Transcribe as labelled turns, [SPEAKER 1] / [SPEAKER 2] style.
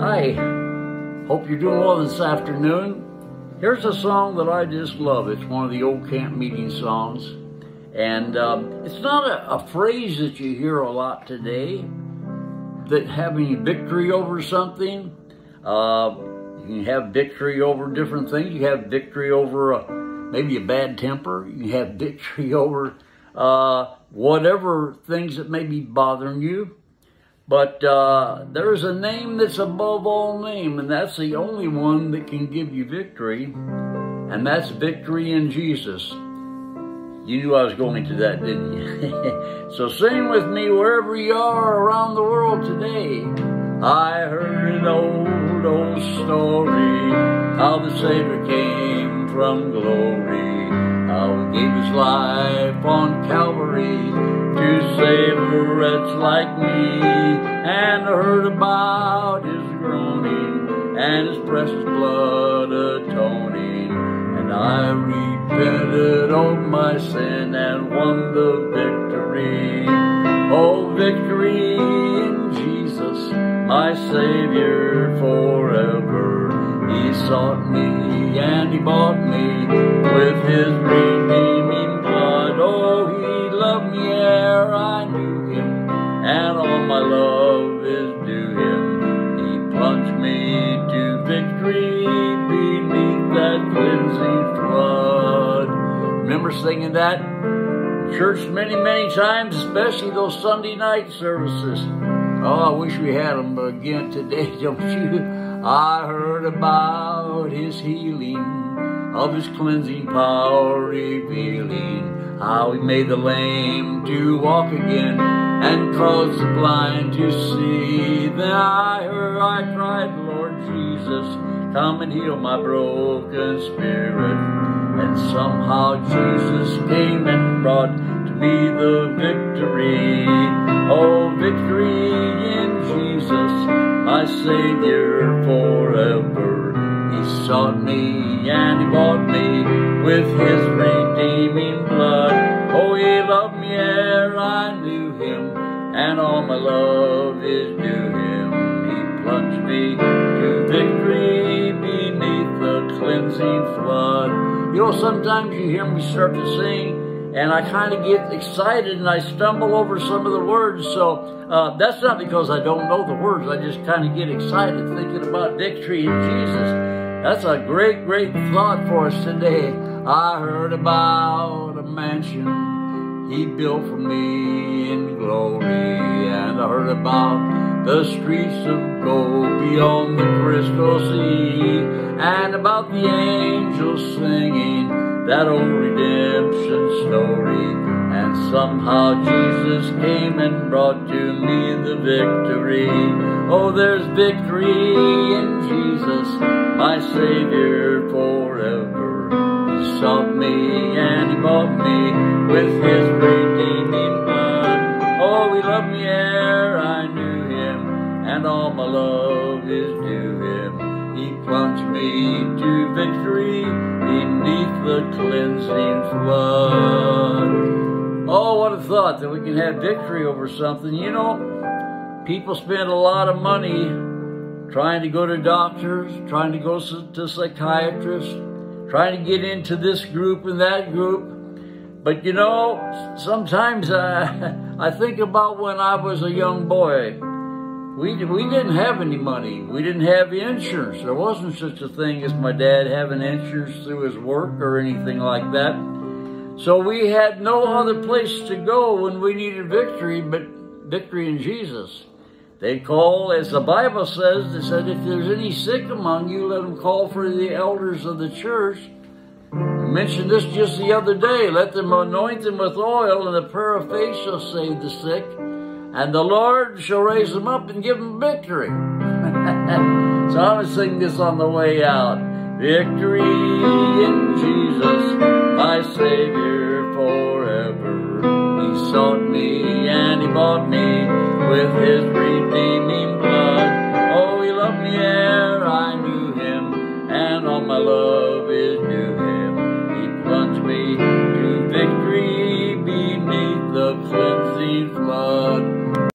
[SPEAKER 1] Hi, hope you're doing well this afternoon. Here's a song that I just love. It's one of the old camp meeting songs. And um, it's not a, a, phrase that you hear a lot today, that having victory over something. Uh, you can have victory over different things. You have victory over a, maybe a bad temper. You have victory over uh, whatever things that may be bothering you. But uh, there's a name that's above all name, and that's the only one that can give you victory, and that's victory in Jesus. You knew I was going to that, didn't you? so sing with me wherever you are around the world today. I heard an old, old story, how the Savior came from glory, how he gave his life on Calvary wretch like me, and heard about his groaning and his precious blood atoning, and I repented of my sin and won the victory. Oh, victory in Jesus, my Savior forever. He sought me and he bought me with his redeeming Remember singing that? Church many, many times, especially those Sunday night services. Oh, I wish we had them again today, don't you? I heard about his healing, of his cleansing power revealing, how he made the lame to walk again and caused the blind to see. Then I heard, I cried, Lord Jesus, come and heal my broken spirit. And somehow Jesus came and brought to me the victory. Oh, victory in Jesus my Savior forever. He sought me and he bought me with his redeeming blood. Oh, he loved me ere I knew him, and all my love is due You know, sometimes you hear me start to sing, and I kind of get excited and I stumble over some of the words. So uh, that's not because I don't know the words. I just kind of get excited thinking about victory in Jesus. That's a great, great thought for us today. I heard about a mansion he built for me in glory, and I heard about the streets of gold beyond the crystal sea, and about the angels singing that old redemption story. And somehow Jesus came and brought to me the victory. Oh, there's victory in Jesus, my Savior forever. He sought me and he bought me with his redeeming blood. Oh, he loved me ere I knew him, and all my love is due him. He plunged me to victory the cleansing flood. Oh, what a thought that we can have victory over something. You know, people spend a lot of money trying to go to doctors, trying to go to psychiatrists, trying to get into this group and that group. But you know, sometimes uh, I think about when I was a young boy we, we didn't have any money. We didn't have insurance. There wasn't such a thing as my dad having insurance through his work or anything like that. So we had no other place to go when we needed victory but victory in Jesus. They call, as the Bible says, they said, if there's any sick among you, let them call for the elders of the church. I mentioned this just the other day. Let them anoint them with oil, and the prayer of faith shall save the sick and the Lord shall raise them up and give them victory. so I was singing this on the way out. Victory in Jesus, my Savior forever. He sought me and he bought me with his redeeming blood. Oh, he loved me ere I knew him, and all my love.